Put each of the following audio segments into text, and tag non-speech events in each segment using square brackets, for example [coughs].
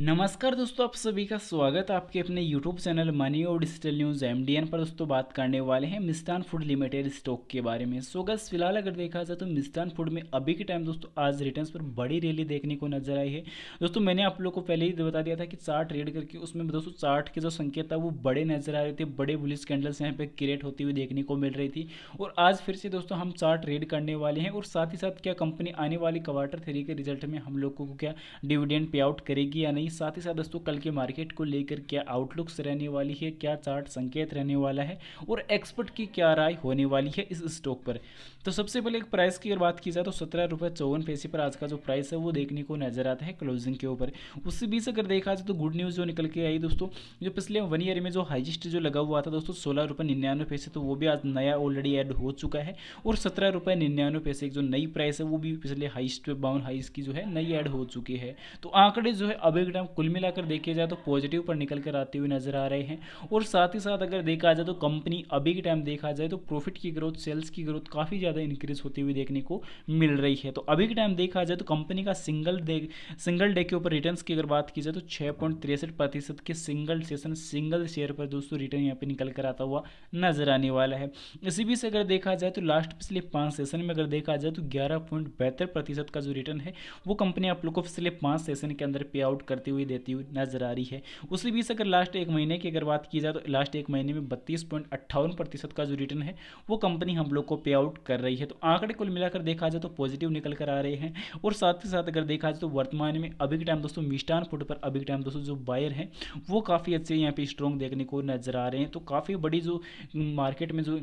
नमस्कार दोस्तों, आप सभी का स्वागत है आपके अपने YouTube चैनल मनी और डिजिटल न्यूज़ एम पर। दोस्तों, बात करने वाले हैं मिस्तान फ़ूड लिमिटेड स्टॉक के बारे में। सो गस फ़िलहाल अगर देखा जाए तो मिस्तान फ़ूड में अभी के टाइम दोस्तों, आज रिटर्न्स पर बड़ी रैली देखने को नज़र आई है। दोस्तों, मैंने आप लोग को पहले ही बता दिया था कि चार्ट रेड करके उसमें दोस्तों, चार्ट के जो संकेत था वो बड़े नज़र आ रहे थे। बड़े बुलिस कैंडल्स यहाँ पर क्रिएट होती हुई देखने को मिल रही थी। और आज फिर से दोस्तों, हम चार्ट रेड करने वाले हैं। और साथ ही साथ क्या कंपनी आने वाली क्वार्टर थ्री के रिज़ल्ट में हम लोग को क्या डिविडेंड पे आउट करेगी या नहीं साथ ही साथ दोस्तों, कल के मार्केट को लेकर क्या आउटलुक्स रहने वाली है, क्या चार्ट संकेत रहने वाला है और एक्सपर्ट की क्या राय होने वाली है इस स्टॉक पर। तो सबसे पहले एक प्राइस की अगर बात की जाए तो सत्रह रुपये चौवन पैसे पर आज का जो प्राइस है वो देखने को नज़र आता है क्लोजिंग के ऊपर। उससे बीच अगर देखा जाए तो गुड न्यूज़ जो निकल के आई दोस्तों, जो पिछले वन ईयर में जो हाइस्ट जो लगा हुआ था दोस्तों, सोलह रुपये निन्यानवे पैसे तो वो भी आज नया ऑलरेडी ऐड हो चुका है और सत्रह रुपये निन्यानवे पैसे जो नई प्राइस है वो भी पिछले हाइस्ट बाउन हाइस की जो है नई ऐड हो चुकी है। तो आंकड़े जो है अब टाइम कुल मिलाकर देखे जाए तो पॉजिटिव पर निकल कर आते हुए नज़र आ रहे हैं। और साथ ही साथ अगर देखा जाए तो कंपनी अभी के टाइम देखा जाए तो प्रॉफिट की ग्रोथ सेल्स की ग्रोथ काफ़ी ज़्यादा इंक्रीज होती हुई देखने को मिल रही है। तो अभी के टाइम देखा जाए तो कंपनी का सिंगल सिंगल डे के ऊपर रिटर्न की अगर बात की जाए तो छः के सिंगल सेशन सिंगल शेयर पर दोस्तों रिटर्न यहाँ पे निकल कर आता हुआ नज़र आने वाला है। इसी बीच अगर देखा जाए तो लास्ट पिछले पाँच सेशन में अगर देखा जाए तो ग्यारह प्रतिशत का जो रिटर्न है, वो कंपनी आप लोग को पिछले पाँच सेशन के अंदर पे आउट करती हुई देती हुई नज़र आ रही है। उसी बीच अगर लास्ट एक महीने की अगर बात की जाए तो लास्ट एक महीने में बत्तीस का जो रिटर्न है, वो कंपनी हम लोग को पे आउट कर रही है। तो आंकड़े कुल मिलाकर देखा जाए तो पॉजिटिव निकल कर आ रहे हैं और साथ ही साथ अगर देखा जाए तो वर्तमान में अभी के टाइम दोस्तों मिष्टान फ़ूड पर अभी के टाइम दोस्तों जो बायर हैं, वो काफ़ी अच्छे यहाँ पे स्ट्रॉन्ग देखने को नज़र आ रहे हैं। तो काफ़ी बड़ी जो मार्केट में जो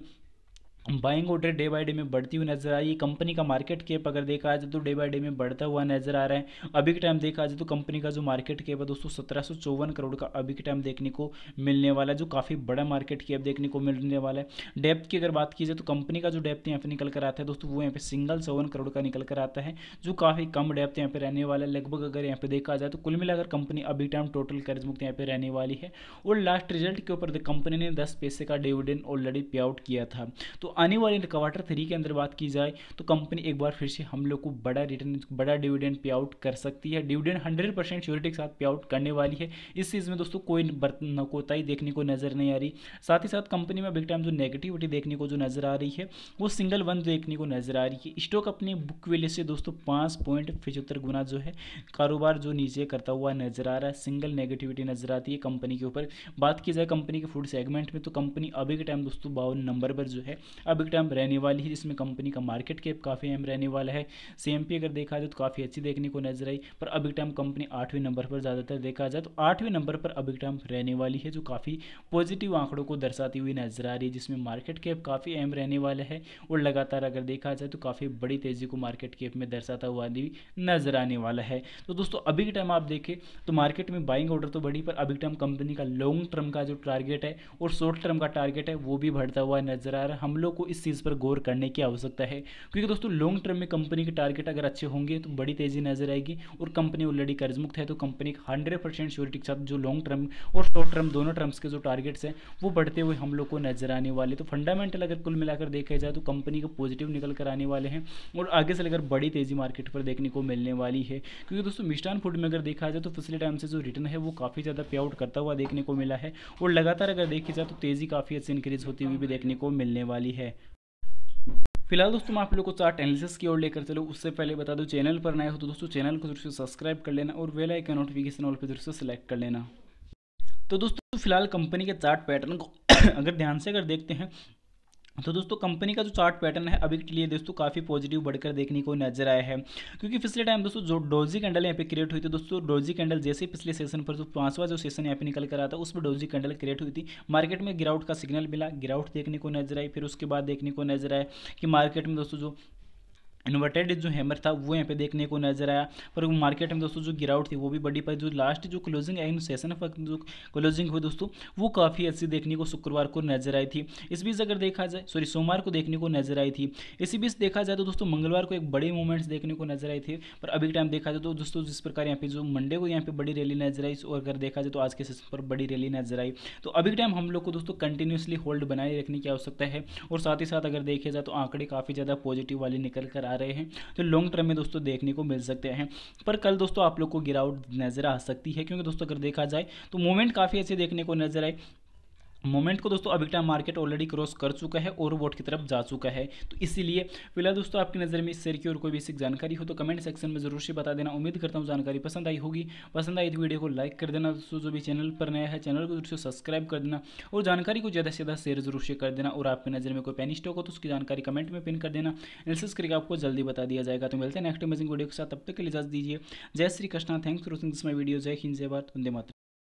buying order day by day में बढ़ती हुई नज़र आ रही है। कंपनी का मार्केट कैप अगर देखा जाए तो डे बाय डे में बढ़ता हुआ नज़र आ रहा है। अभी के टाइम देखा जाए तो कंपनी का जो मार्केट कैप है दोस्तों, सत्रह सौ चौवन करोड़ का अभी के टाइम देखने को मिलने वाला है, जो काफ़ी बड़ा मार्केट कैप देखने को मिलने वाला है। डेप्थ की अगर बात की जाए तो कंपनी का जो डेप्थ यहाँ पे निकल कर आता है दोस्तों, वो यहाँ पे सिंगल चौवन करोड़ का निकल कर आता है, जो काफ़ी कम डेप्थ यहाँ पे रहने वाला है। लगभग अगर यहाँ पे देखा जाए तो कुल मिलाकर कंपनी अभी टाइम टोटल कर्ज मुक्त यहाँ पे रहने वाली है। और लास्ट रिज़ल्ट के ऊपर कंपनी ने दस पैसे का डिविडेंड ऑलरेडी पे आउट किया था। तो आने वाली क्वार्टर थ्री के अंदर बात की जाए तो कंपनी एक बार फिर से हम लोग को बड़ा रिटर्न बड़ा डिविडेंड पे आउट कर सकती है। डिविडेंड हंड्रेड परसेंट श्योरिटी के साथ पे आउट करने वाली है। इस चीज़ में दोस्तों कोई नकोताई देखने को नज़र नहीं आ रही। साथ ही साथ कंपनी में बिग टाइम जो नेगेटिविटी देखने को जो नज़र आ रही है, वो सिंगल वन देखने को नज़र आ रही है। स्टॉक अपने बुक वैल्यू से दोस्तों पाँच पॉइंट पिछहत्तर गुना जो है, कारोबार जो नीचे करता हुआ नज़र आ रहा है। सिंगल नेगेटिविटी नज़र आती है कंपनी के ऊपर। बात की जाए कंपनी के फ़ूड सेगमेंट में तो कंपनी अभी के टाइम दोस्तों बावन नंबर पर जो है अभी टाइम रहने वाली है, जिसमें कंपनी का मार्केट कैप काफ़ी अहम रहने वाला है। सीएमपी अगर देखा जाए तो काफ़ी अच्छी देखने को नज़र आई, पर अभी टाइम कंपनी आठवें नंबर पर ज़्यादातर देखा जाए तो आठवें नंबर पर अभी टाइम रहने वाली है, जो काफ़ी पॉजिटिव आंकड़ों को दर्शाती हुई नज़र आ रही है, जिसमें मार्केट कैप काफ़ी अहम रहने वाला है, और लगातार अगर देखा जाए तो काफ़ी बड़ी तेज़ी को मार्केट कैप में दर्शाता हुआ भी नज़र आने वाला है। तो दोस्तों अभी के टाइम आप देखें तो मार्केट में बाइंग ऑर्डर तो बढ़ी, पर अभी टाइम कंपनी का लॉन्ग टर्म का जो टारगेट है, और शॉर्ट टर्म का टारगेट है, वो भी बढ़ता हुआ नज़र आ रहा है। हम लोग को इस चीज़ पर गौर करने की आवश्यकता है। क्योंकि दोस्तों लॉन्ग टर्म में कंपनी के टारगेट अगर अच्छे होंगे तो बड़ी तेज़ी नज़र आएगी और कंपनी ऑलरेडी कर्ज मुक्त है तो कंपनी हंड्रेड परसेंट श्योरिटी के साथ जो लॉन्ग टर्म और शॉर्ट टर्म दोनों टर्म्स के जो टारगेट्स हैं, वो बढ़ते हुए हम लोग को नज़र आने वाले तो फंडामेंटल अगर कुल मिलाकर देखा जाए तो कंपनी का पॉजिटिव निकल कर आने वाले हैं और आगे से लेकर बड़ी तेज़ी मार्केट पर देखने को मिलने वाली है। क्योंकि दोस्तों मिष्टान फ़ूड में अगर देखा जाए तो पिछले टाइम से जो रिटर्न है, वो काफ़ी ज़्यादा पे आउट करता हुआ देखने को मिला है और लगातार अगर देखी जाए तो तेज़ी काफ़ी अच्छी इंक्रीज होती हुई भी देखने को मिलने वाली है। फ़िलहाल दोस्तों, मैं आप लोग को चार्ट एनालिसिस की ओर लेकर चलो। उससे पहले बता दो, चैनल पर नए हो तो दोस्तों, चैनल को ज़रूर से सब्सक्राइब कर लेना और वेल आइकन नोटिफिकेशन ऑल पर ज़रूर से सिलेक्ट कर लेना। तो दोस्तों, फ़िलहाल कंपनी के चार्ट पैटर्न को [coughs] अगर ध्यान से अगर देखते हैं तो दोस्तों कंपनी का जो चार्ट पैटर्न है, अभी के लिए दोस्तों काफ़ी पॉजिटिव बढ़कर देखने को नज़र आया है। क्योंकि पिछले टाइम दोस्तों, जो डोजी कैंडल यहाँ पे क्रिएट हुई थी, दोस्तों डोजी कैंडल जैसे पिछले सेशन पर जो पांचवा जो सेशन यहाँ पे निकल कर आता उस पर डोजी कैंडल क्रिएट हुई थी। मार्केट में गिरावट का सिग्नल मिला गिरावट देखने को नज़र आई, फिर उसके बाद देखने को नज़र आया कि मार्केट में दोस्तों, जो इन्वर्टेड जो हैमर था, वो यहाँ पे देखने को नज़र आया। पर मार्केट में दोस्तों जो गिरावट थी, वो भी बड़ी पर जो लास्ट जो क्लोजिंग आई सेशन जो क्लोजिंग हुई दोस्तों, वो काफ़ी अच्छी देखने को शुक्रवार को नज़र आई थी। इस बीच अगर देखा जाए सॉरी सोमवार को देखने को नज़र आई थी। इसी बीच देखा जाए तो दोस्तों मंगलवार को एक बड़ी मूवमेंट्स देखने को नज़र आई थी। पर अभी टाइम देखा जाए तो दोस्तों जिस प्रकार यहाँ पे जो मंडे को यहाँ पे बड़ी रैली नज़र आई, और अगर देखा जाए तो आज के सेशन पर बड़ी रैली नज़र आई। तो अभी टाइम हम लोग को दोस्तों कंटिन्यूसली होल्ड बनाए रखने की आवश्यकता है। और साथ ही साथ अगर देखे जाए तो आंकड़े काफ़ी ज़्यादा पॉजिटिव वाले निकल कर आ रहे हैं तो लॉन्ग टर्म में दोस्तों देखने को मिल सकते हैं। पर कल दोस्तों आप लोग को गिरावट नज़र आ सकती है, क्योंकि दोस्तों अगर देखा जाए तो मूवमेंट काफ़ी अच्छे देखने को नज़र आए। मोमेंट को दोस्तों अभी टाइम मार्केट ऑलरेडी क्रॉस कर चुका है और वोट की तरफ़ जा चुका है। तो इसीलिए फ़िलहाल दोस्तों आपकी नज़र में इस शेयर की और कोई बेसिक जानकारी हो तो कमेंट सेक्शन में ज़रूर से बता देना। उम्मीद करता हूँ जानकारी पसंद आई होगी। पसंद आई तो वीडियो को लाइक कर देना। दोस्तों, जो भी चैनल पर नया है चैनल को ज़रूर से सब्सक्राइब कर देना और जानकारी को ज़्यादा से ज़्यादा शेयर ज़रूर से कर देना और आपकी नज़र में कोई पेन स्टॉक हो तो उसकी जानकारी कमेंट में पिन कर देना। एनालिसिस करके आपको जल्दी बता दिया जाएगा। तो मिलते हैं नेक्स्ट अमेजिंग वीडियो के साथ। तब तक के लिए इजाज़त दीजिए। जय Shri Krishna. Thanks for watching this my video जय हिंद, जय भारत। वंदे मातरम।